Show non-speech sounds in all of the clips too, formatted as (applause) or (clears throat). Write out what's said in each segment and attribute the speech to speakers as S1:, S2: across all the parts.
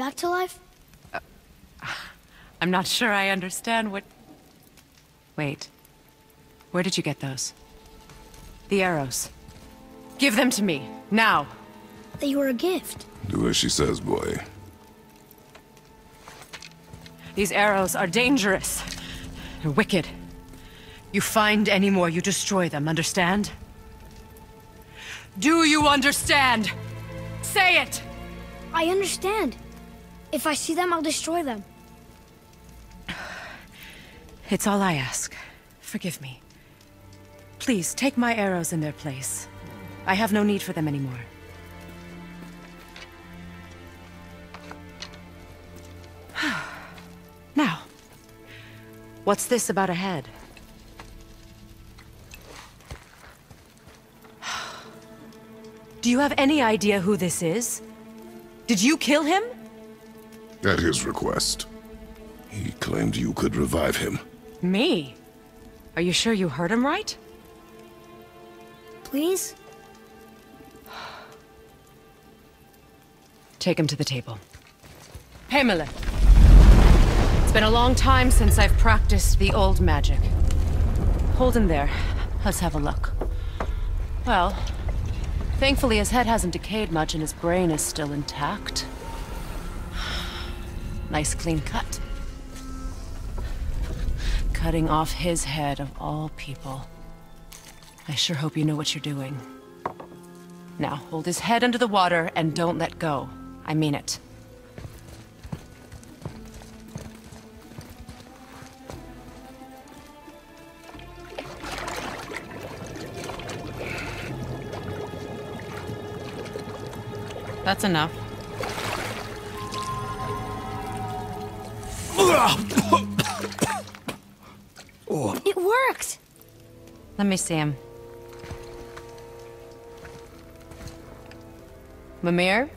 S1: back to life?
S2: Uh, I'm not sure I understand what... Wait. Where did you get those? The arrows. Give them to me, now!
S1: They were a gift.
S3: Do as she says, boy.
S2: These arrows are dangerous. They're wicked. You find any more, you destroy them, understand? Do you understand? Say it!
S1: I understand. If I see them, I'll destroy them. (sighs)
S2: It's all I ask. Forgive me. Please, take my arrows in their place. I have no need for them anymore. (sighs) now, what's this about a head? (sighs) Do you have any idea who this is? Did you kill him?
S3: At his request. He claimed you could revive him.
S2: Me? Are you sure you heard him right?
S1: Please?
S2: Take him to the table. Pamela. It's been a long time since I've practiced the old magic. Hold him there. Let's have a look. Well, thankfully his head hasn't decayed much and his brain is still intact. Nice clean cut. Cutting off his head of all people. I sure hope you know what you're doing. Now, hold his head under the water and don't let go. I mean it. That's enough. Oh.
S1: It worked!
S2: Let me see him. Mimir?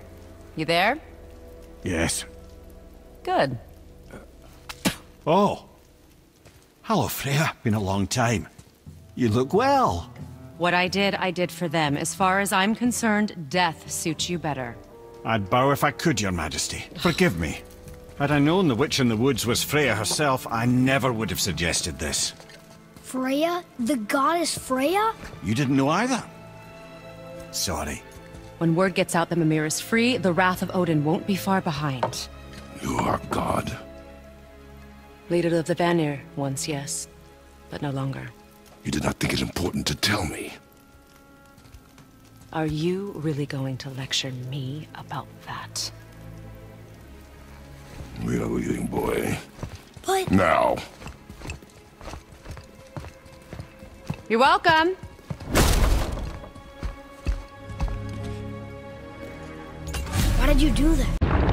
S2: You there?
S4: Yes.
S2: Good.
S4: Oh. Hello, Freya. Been a long time. You look well.
S2: What I did, I did for them. As far as I'm concerned, death suits you better.
S4: I'd bow if I could, your majesty. Forgive me. Had I known the witch in the woods was Freya herself, I never would have suggested this.
S1: Freya? The goddess Freya?
S4: You didn't know either? Sorry.
S2: When word gets out that Mimir is free, the wrath of Odin won't be far behind.
S3: You are God.
S2: Leader of the Vanir, once yes, but no longer.
S3: You did not think it important to tell me.
S2: Are you really going to lecture me about that?
S3: We are leaving, boy.
S1: But
S3: Now.
S2: You're welcome.
S1: why did you do that?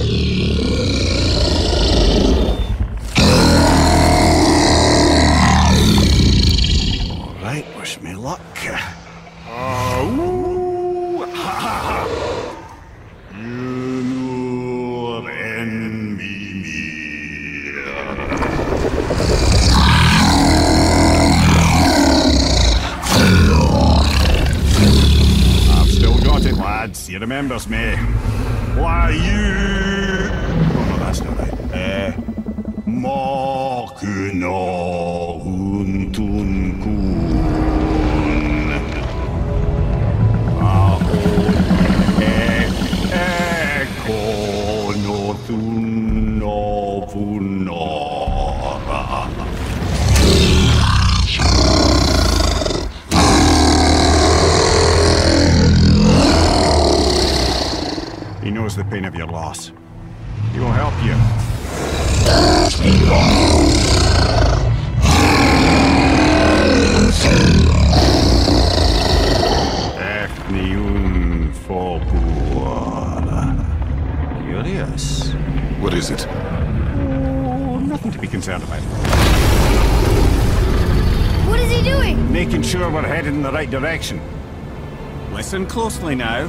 S4: All right, wish me luck. Ha, ha, Mimir. I've still got it, lads. He remembers me. Why you? Oh no, that's not right. Eh, Makuna Huntun knows the pain of your loss. He will help you. Ethnium Folbuara. Curious.
S3: What is it?
S4: Oh, nothing to be concerned about.
S1: What is he doing?
S4: Making sure we're headed in the right direction. Listen closely now.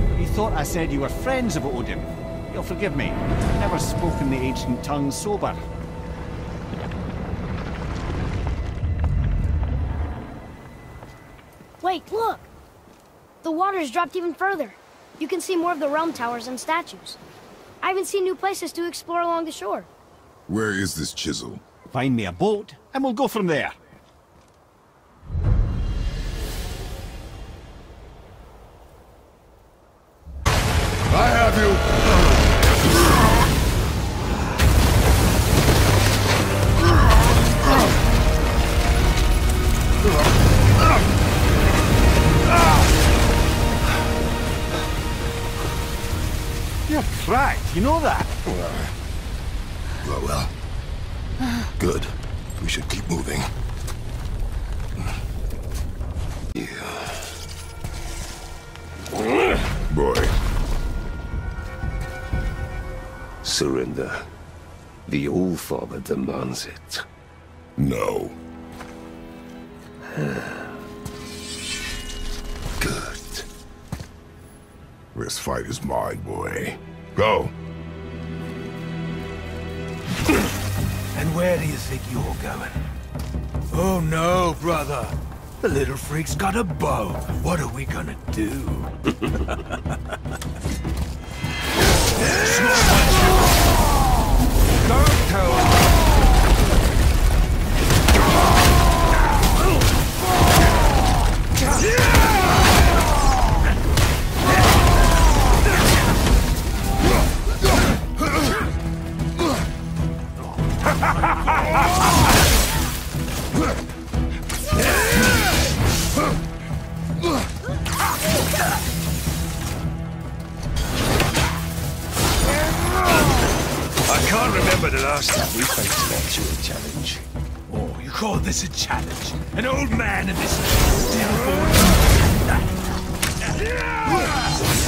S4: you thought I said you were friends of Odin. You'll forgive me. I've never spoken the ancient tongue sober.
S1: Wait, look! The water's dropped even further. You can see more of the realm towers and statues. I even seen new places to explore along the shore.
S3: Where is this chisel?
S4: Find me a boat, and we'll go from there. You're you know that?
S3: Well, well. Good. We should keep moving. Yeah. Boy,
S5: Surrender. The All-Father demands it.
S3: no. (sighs)
S5: Good.
S3: This fight is mine, boy. Go.
S6: And where do you think you're going? Oh no, brother. The little freak's got a bow. What are we gonna do? (laughs) Tell I can't remember the last time we faced an actual challenge. Oh, you call this a challenge? An old man and this steel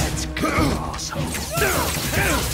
S6: Let's go, asshole.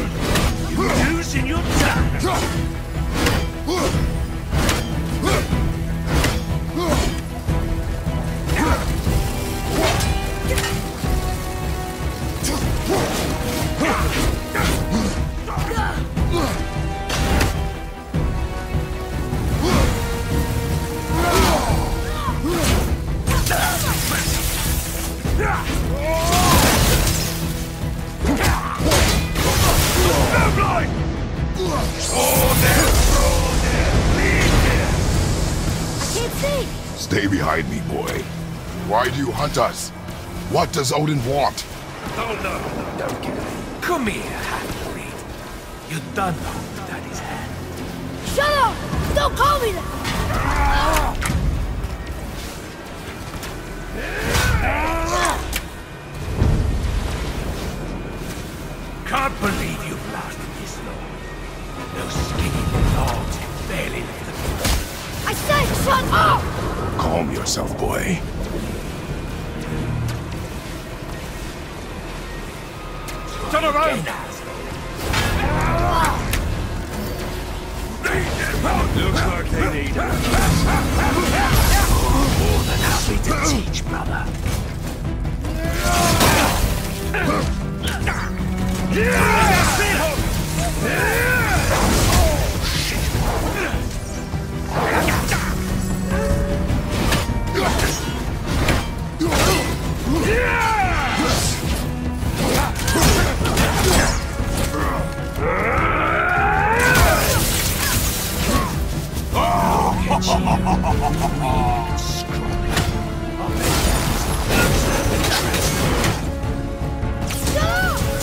S6: Losing your time.
S3: Why do you hunt us? What does Odin want?
S6: Oh, no, no, don't get it. Come here, half-breed. You done hold Daddy's hand.
S1: Shut up! Don't call me that!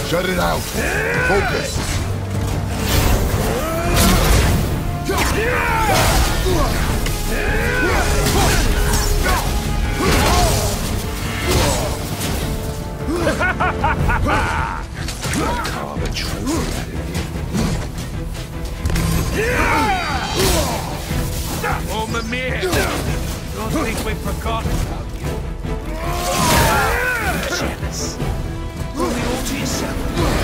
S1: Shut
S3: it out. Focus.
S6: Oh, Mimir! Don't think we've forgotten about you. Jealous. Only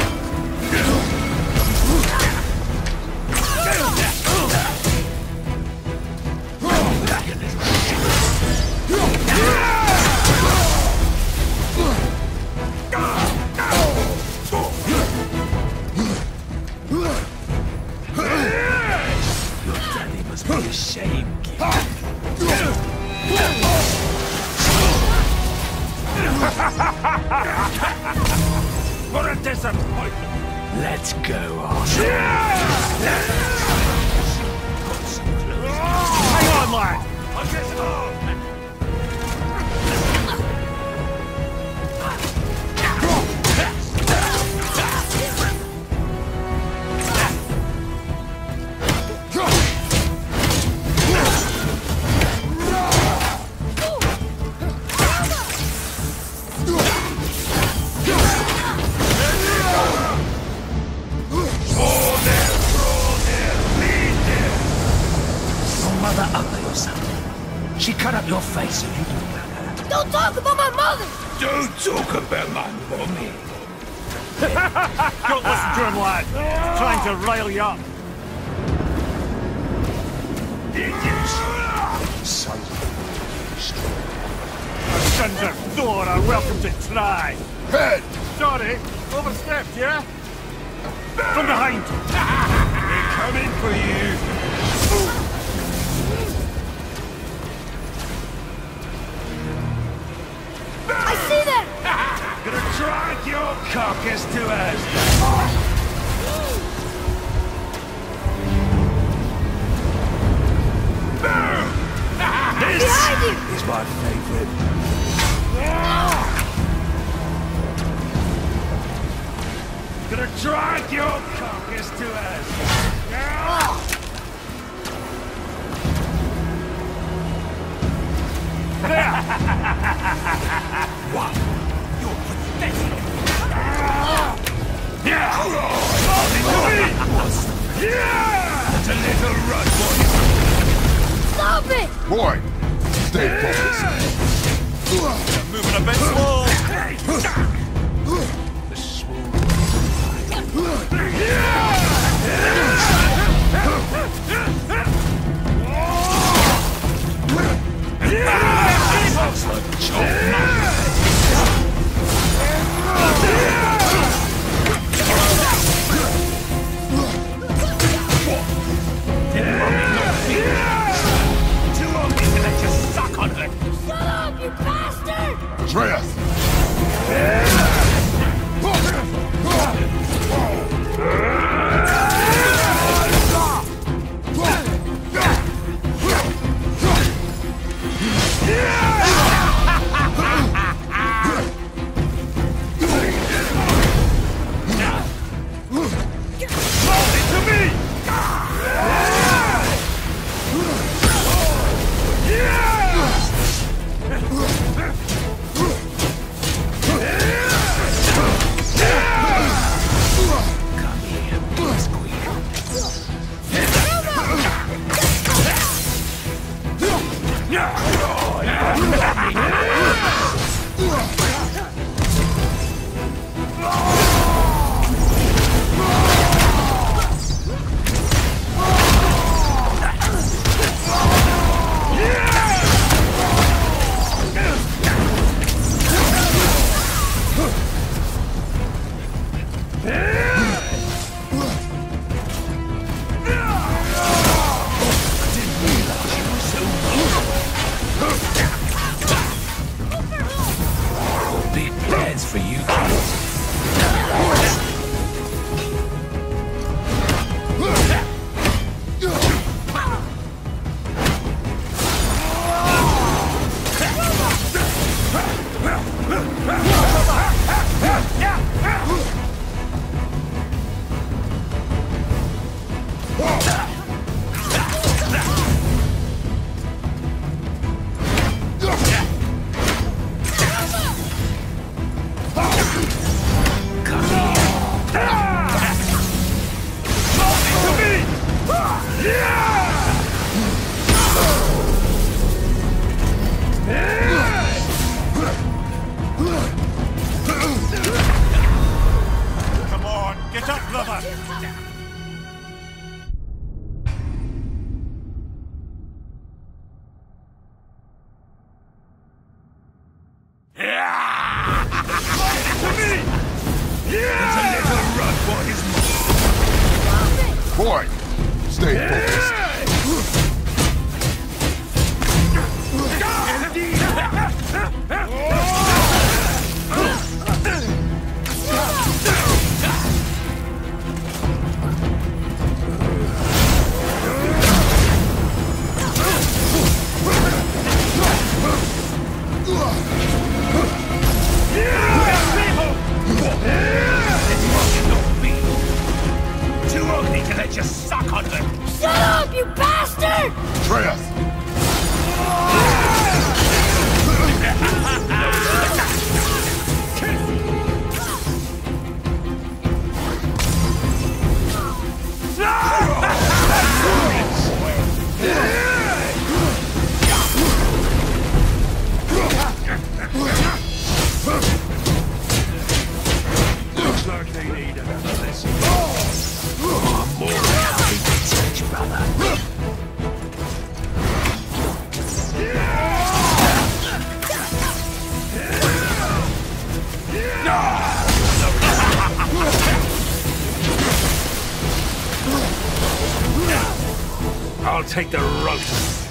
S1: Don't
S4: listen to him, lad. He's trying to rile you up.
S5: Son,
S4: Sons of Thor are welcome to try.
S3: Head.
S4: Sorry, overstepped, yeah? From behind.
S6: They're coming for you. Carcass to us. This is my favorite. Gonna drag your carcass to us. (laughs) Wow, you're pathetic.
S1: Stop it!
S3: Boy, stay focused.
S4: Moving a bit slow.
S6: The swoon. Looks
S3: Atreus.
S6: Take the roast.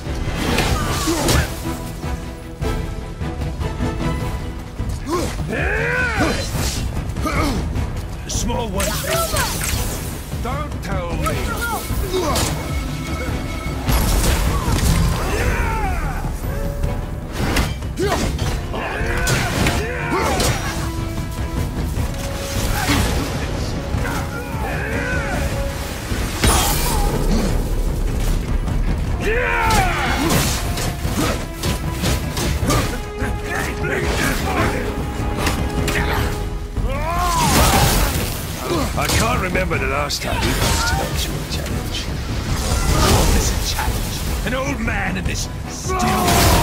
S6: Small one. Don't tell me. Remember the last time we faced an actual challenge. What is a challenge? An old man in this still...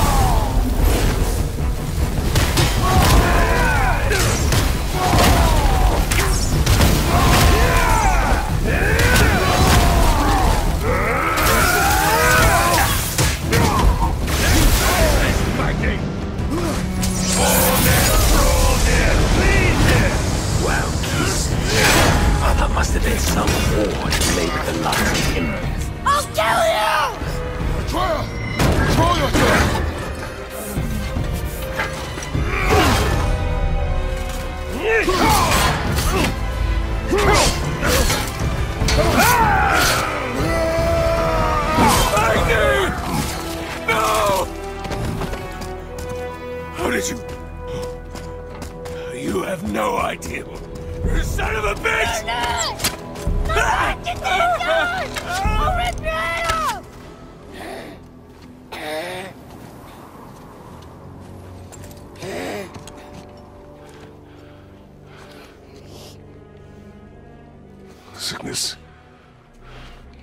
S6: must have been some whore who played with the likes of him.
S1: I'll kill you!
S3: Atreus! Control yourself!
S6: No! How did you... You have no idea. You son of a bitch!
S1: Get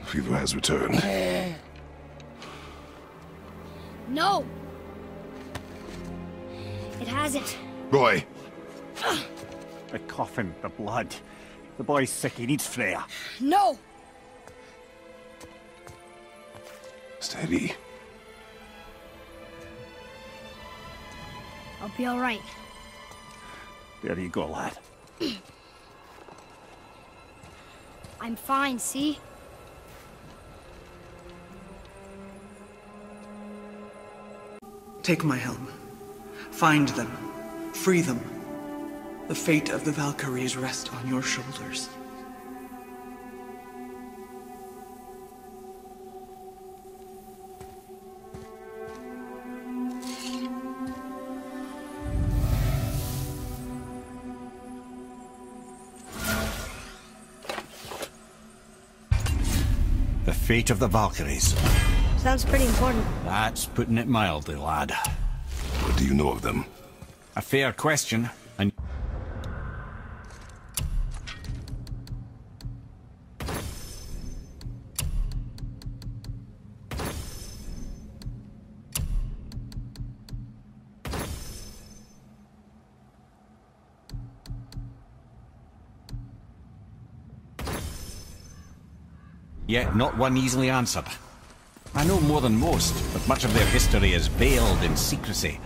S3: Fever has returned.
S1: No! It hasn't.
S3: Boy,
S4: The coffin, the blood. The boy's sick, he needs Freya.
S1: No!
S3: steady.
S1: I'll be alright.
S4: There you go, lad. (clears throat)
S1: I'm fine, see?
S7: Take my helm. Find them. Free them. The fate of the Valkyries rests on your shoulders.
S4: The fate of the Valkyries.
S1: Sounds pretty important.
S4: That's putting it mildly, lad.
S3: What do you know of them?
S4: A fair question, and Yet not one easily answered. I know more than most, but much of their history is veiled in secrecy.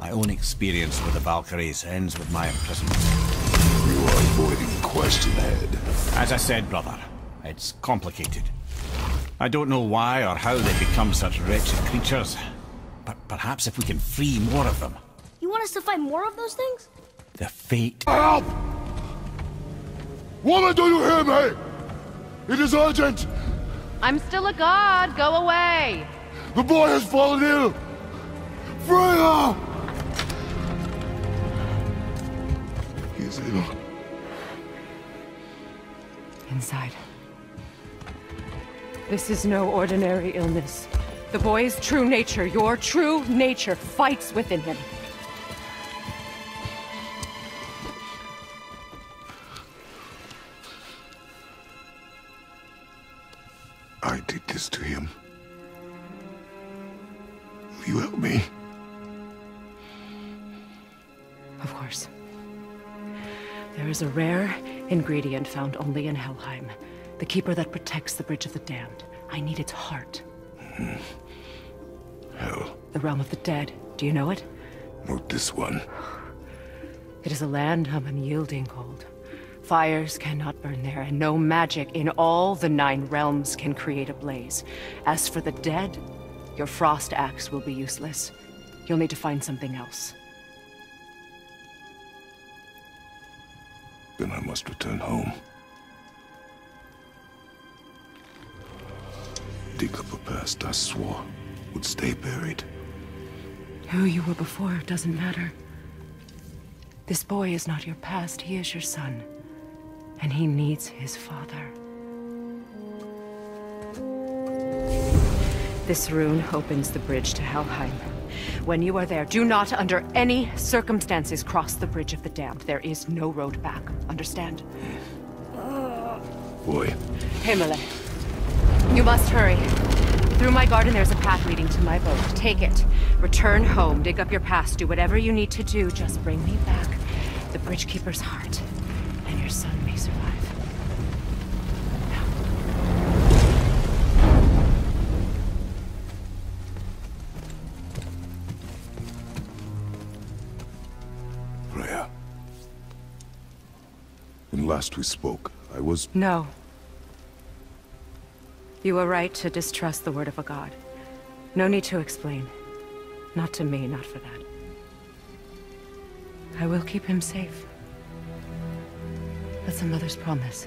S4: My own experience with the Valkyries ends with my imprisonment.
S3: You are avoiding the question, Head.
S4: As I said, brother, it's complicated. I don't know why or how they become such wretched creatures, but perhaps if we can free more of them,
S1: You want us to find more of those things?
S4: the fate...
S3: Help! Woman, do you hear me? It is urgent!
S2: I'm still a god. Go away.
S3: The boy has fallen ill! Free her! He is ill.
S2: Inside. This is no ordinary illness. The boy's true nature, your true nature, fights within him.
S3: I did this to him. Will you help me?
S2: Of course. There is a rare ingredient found only in Helheim. The keeper that protects the Bridge of the Damned. I need its heart. Hmm.
S3: Hell,
S2: The realm of the dead. Do you know it?
S3: not this one.
S2: It is a land of unyielding cold. Fires cannot burn there, and no magic in all the nine realms can create a blaze. As for the dead, your frost axe will be useless. You'll need to find something else.
S3: Then I must return home. Dig up a past I swore would stay buried.
S2: Who you were before doesn't matter. This boy is not your past, he is your son. And he needs his father. This rune opens the bridge to Helheim. When you are there, do not under any circumstances cross the Bridge of the Damned. There is no road back. Understand? Uh.
S3: Boy,
S2: Himalay. You must hurry. Through my garden, there's a path leading to my boat. Take it. Return home, dig up your past, do whatever you need to do. Just bring me back the Bridgekeeper's heart, and your son may survive. Now.
S3: Freya. When last we spoke, I was...
S2: No. You were right to distrust the word of a god. No need to explain. Not to me, not for that. I will keep him safe. That's a mother's promise.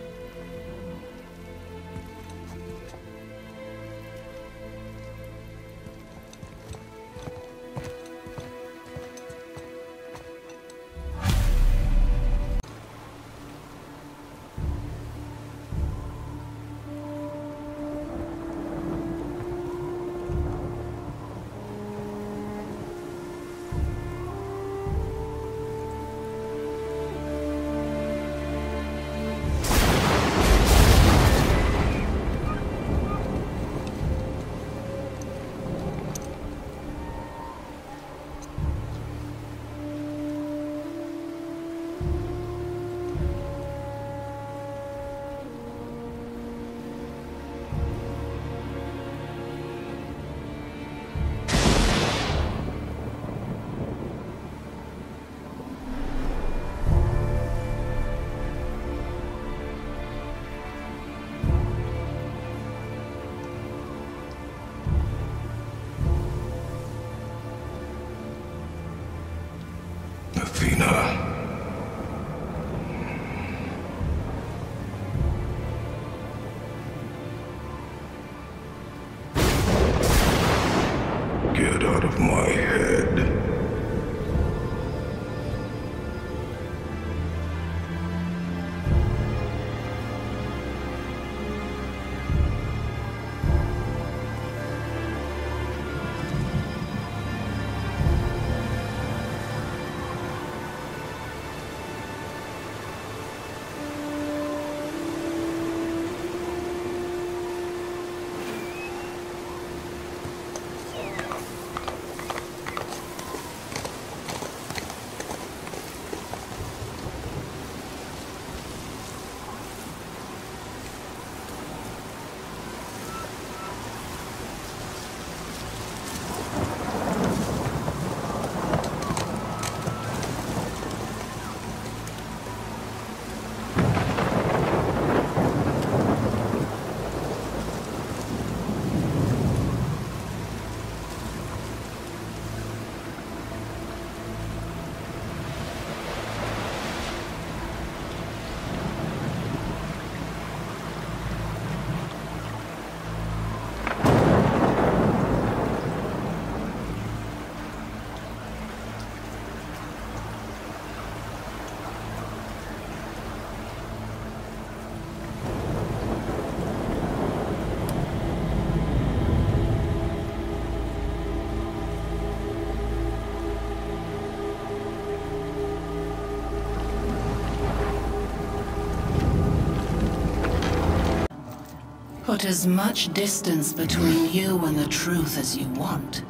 S8: Put as much distance between you and the truth as you want.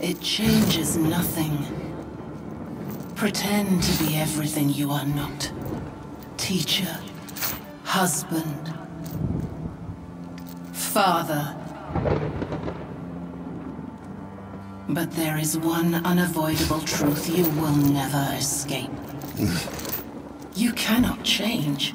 S8: It changes nothing. Pretend to be everything you are not. Teacher, husband, father. But there is one unavoidable truth you will never escape. (laughs) You cannot change.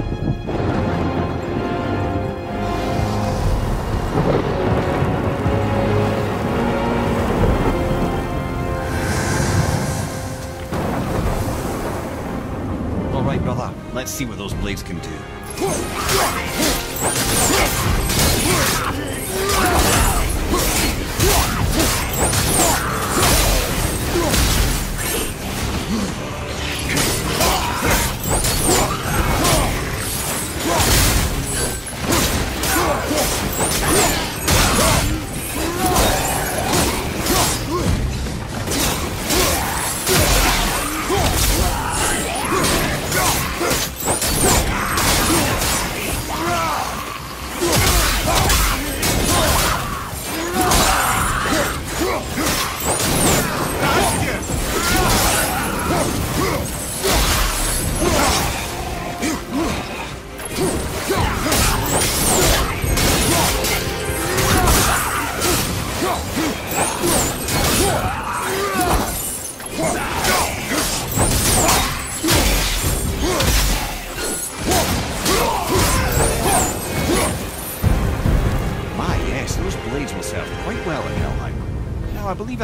S4: See what those blades can do.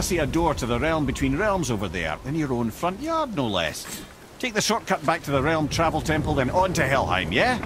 S4: See a door to the realm between realms over there, in your own front yard, no less. Take the shortcut back to the Realm Travel Temple, then on to Helheim, yeah?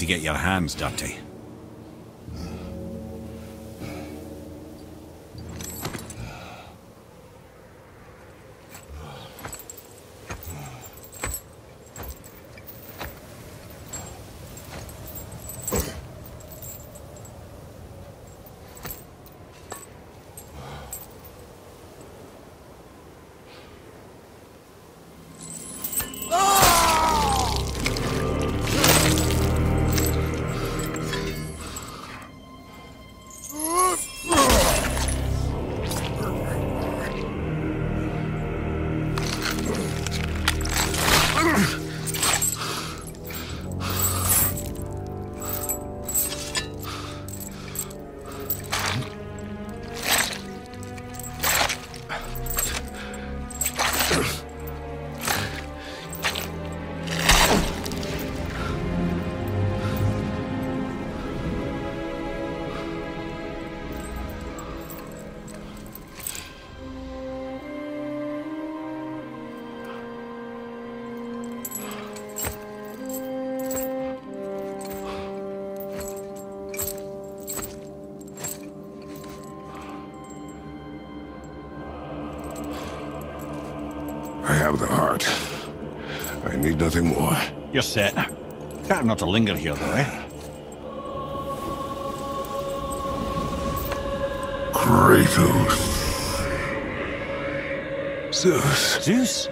S4: To get your hands dirty.
S3: Nothing more.
S4: You're set. Better not to linger here, though, eh?
S3: Kratos. Zeus,
S4: Zeus?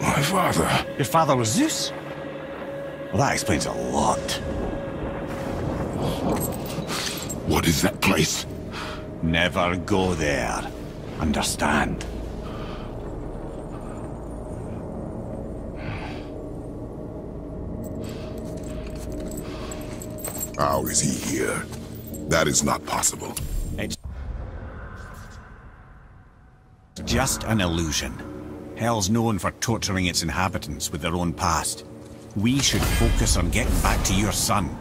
S3: my father.
S4: Your father was Zeus? Well, that explains a lot.
S3: What is that place?
S4: Never go there. Understand?
S3: How is he here? That is not possible.
S4: It's just an illusion. Hell's known for torturing its inhabitants with their own past. We should focus on getting back to your son.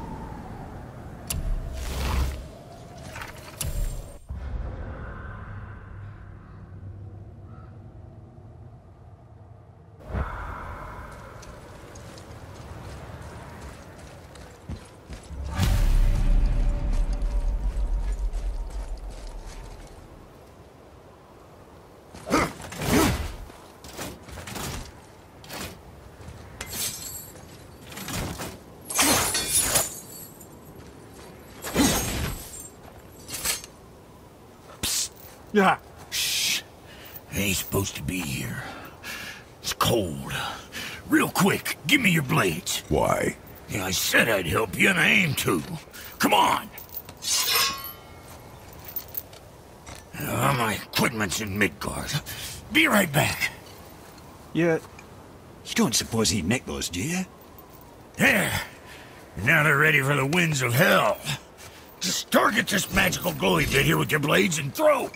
S9: Yeah. Shh. Ain't supposed to be here. It's cold. Real quick, give me your blades.
S3: Why?
S9: Yeah, I said I'd help you, and I aim to. Come on. Uh, my equipment's in Midgard. Be right back.
S4: You... You don't suppose he nicked those, do you?
S9: There. Now they're ready for the winds of hell. Just target this magical glowy bit here with your blades and throw.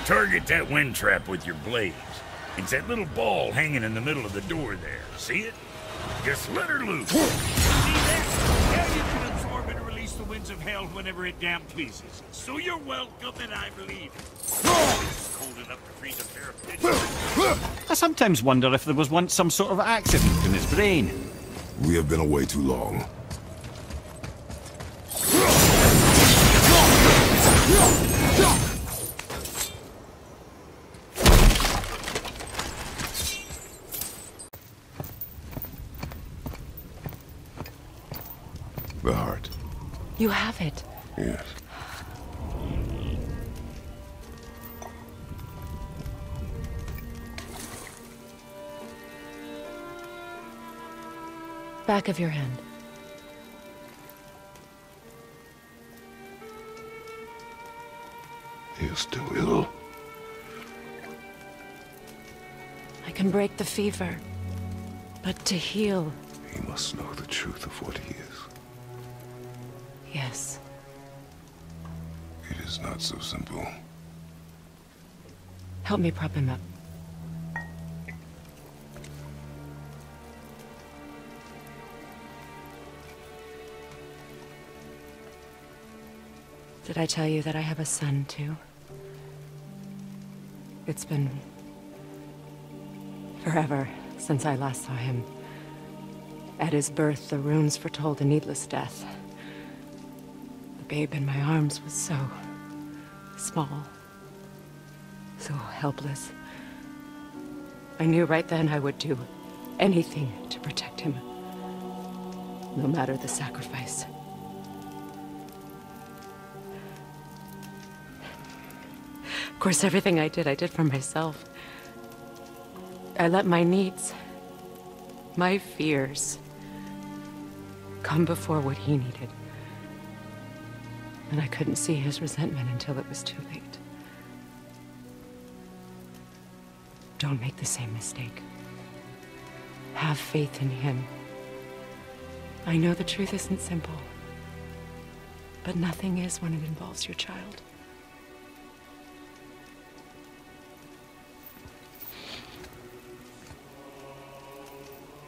S9: Now target that wind trap with your blades. It's that little ball hanging in the middle of the door there. See it? Just let her loose. See that? Now you can absorb and release the winds of hell whenever it damn pleases. So you're welcome, and I believe it. It's cold enough to freeze a pair of pigeons.
S4: I sometimes wonder if there was once some sort of accident in his brain.
S3: We have been away too long. (laughs) The heart.
S2: You have it.
S3: Yes.
S2: Back of your hand.
S3: He is still ill.
S2: I can break the fever. But to heal,
S3: He must know the truth of what he is.
S2: Yes.
S3: It is not so simple.
S2: Help me prop him up. Did I tell you that I have a son, too? It's been... forever since I last saw him. At his birth, the runes foretold a needless death. Babe in my arms was so... small. So helpless. I knew right then I would do anything to protect him. No matter the sacrifice. Of course, everything I did, I did for myself. I let my needs, my fears, come before what he needed. And I couldn't see his resentment until it was too late. Don't make the same mistake. Have faith in him. I know the truth isn't simple, but nothing is when it involves your child.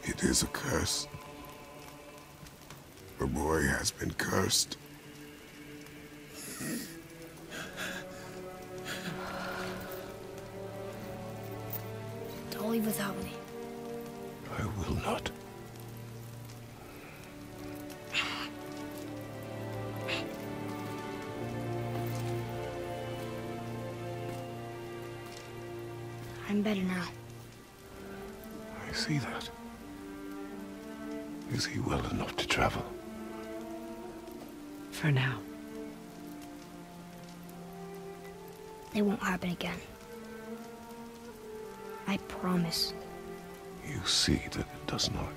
S3: It is a curse. The boy has been cursed.
S5: I see that. Is he well enough to travel?
S2: For now.
S1: It won't happen again. I promise.
S5: You see that it does not.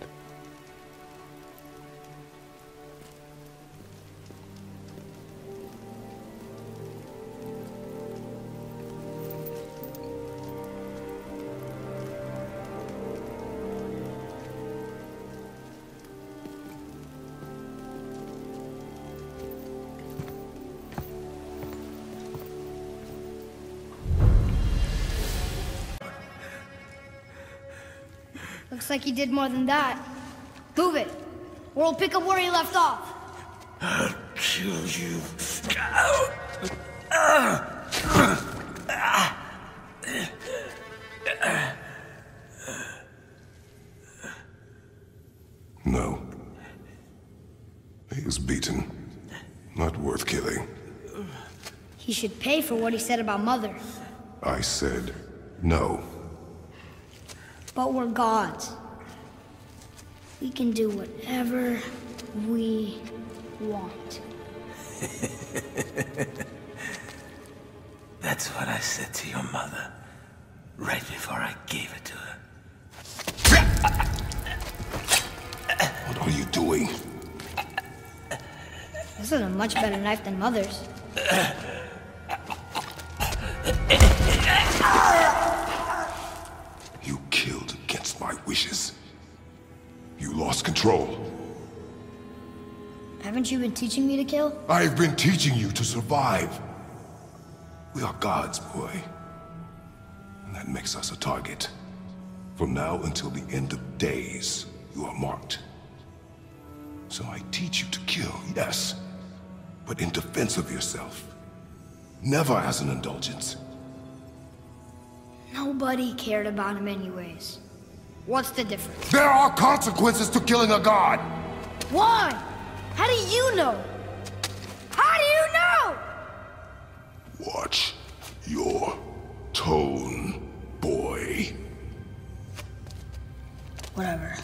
S1: Like he did more than that. Move it, or we'll pick up where he left off.
S6: I'll kill you.
S3: No. He is beaten. Not worth killing.
S1: He should pay for what he said about Mother.
S3: I said no.
S1: But we're gods. We can do whatever we want. (laughs)
S10: That's what I said to your mother, right before I gave it to her. (laughs)
S3: What are you doing?
S1: This is a much better knife than Mother's. (laughs) Haven't you been teaching me to kill?
S3: I've been teaching you to survive. We are gods, boy. And that makes us a target. From now until the end of days, you are marked. So I teach you to kill, yes, but in defense of yourself. Never as an indulgence.
S1: Nobody cared about him anyways. What's the difference?
S3: There are consequences to killing a god!
S1: Why? How do you know? How do you know?
S3: Watch your tone, boy.
S1: Whatever.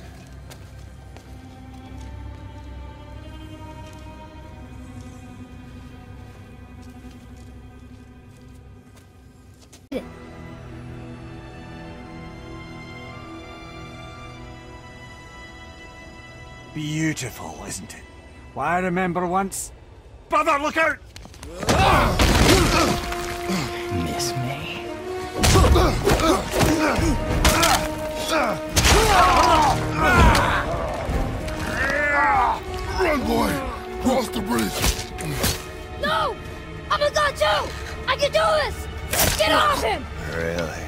S4: Beautiful, isn't it? Why, I remember once... Brother, look out!
S10: Miss me.
S3: Run, boy! Cross the bridge!
S1: No! I'm a god too! I can do this! Get off him!
S10: Really?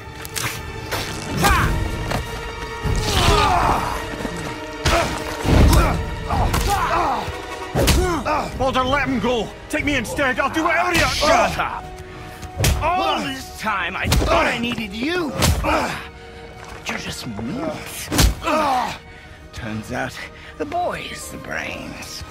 S4: Baldur, let him go. Take me instead. I'll do whatever you...
S11: Shut up! All this time, I thought I needed you. But you're just meat. Turns out, the boy is the brains.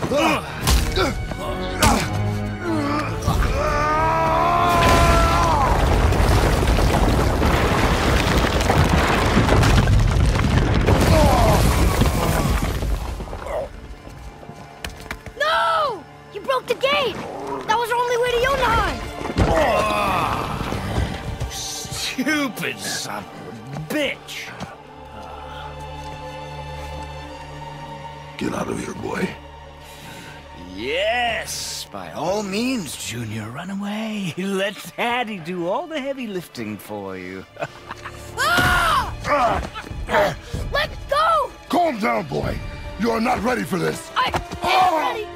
S11: Daddy do all the heavy lifting for you. Ah!
S1: Let go!
S3: Calm down, boy. You are not ready for this.
S1: I am ah! ready!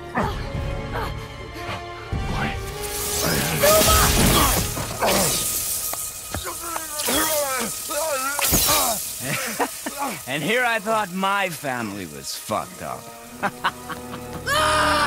S1: (laughs)
S11: and here I thought my family was fucked up. (laughs) Ah!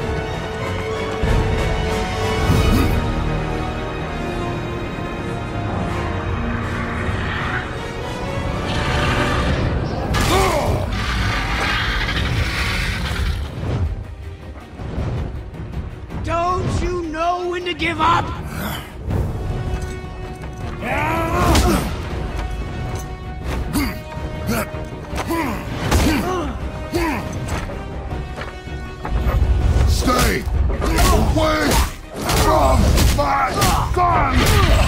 S11: When to give up?
S3: Stay away from my son!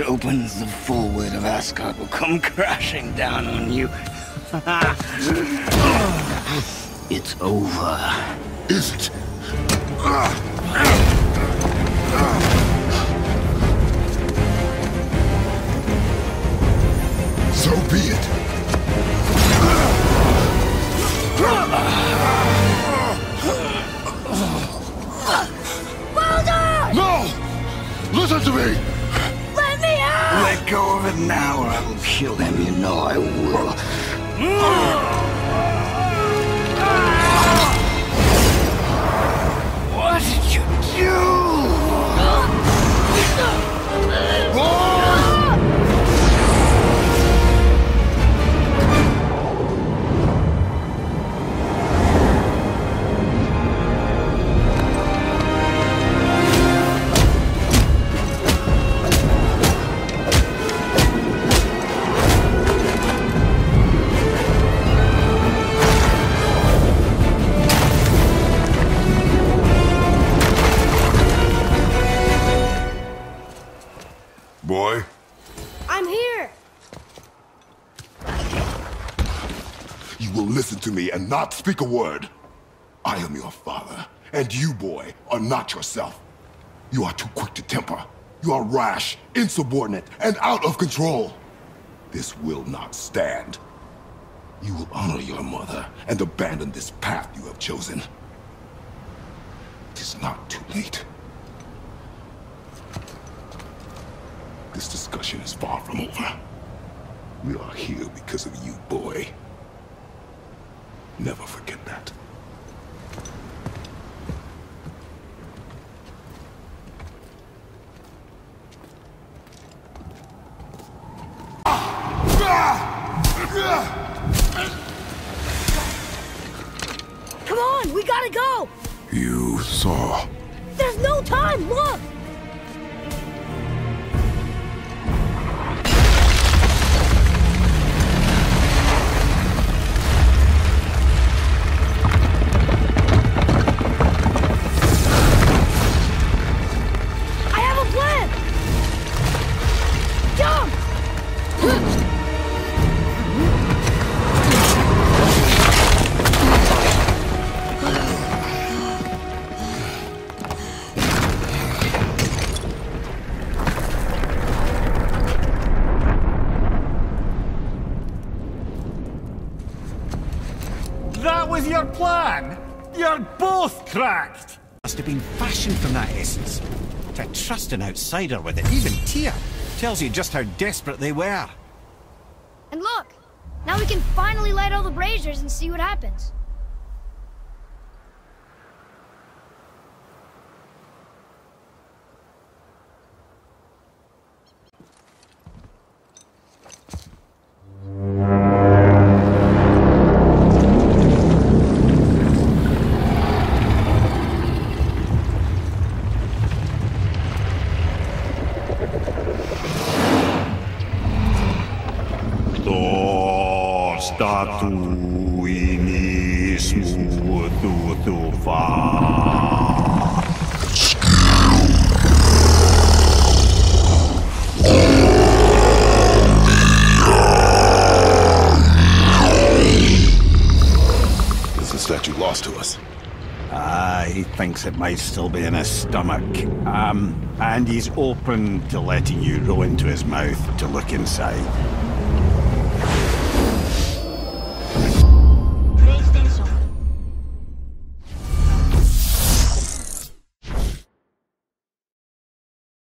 S11: Opens, the full weight of Asgard will come (laughs) crashing down on you. (laughs) it's over.
S3: Is it?
S11: What
S3: speak a word. I am your father, and you, boy, are not yourself. You are too quick to temper. You are rash, insubordinate, and out of control. This will not stand. You will honor your mother and abandon this path you have chosen. It is not too late. This discussion is far from over. We are here because of you, boy. Never forget that.
S1: Come on, we gotta go!
S3: You saw.
S1: There's no time, look!
S4: Trust an outsider with it, even Tyr, tells you just how desperate they were.
S1: And look! Now we can finally light all the braziers and see what happens.
S4: Thinks it might still be in his stomach. Um, and he's open to letting you row into his mouth to look inside.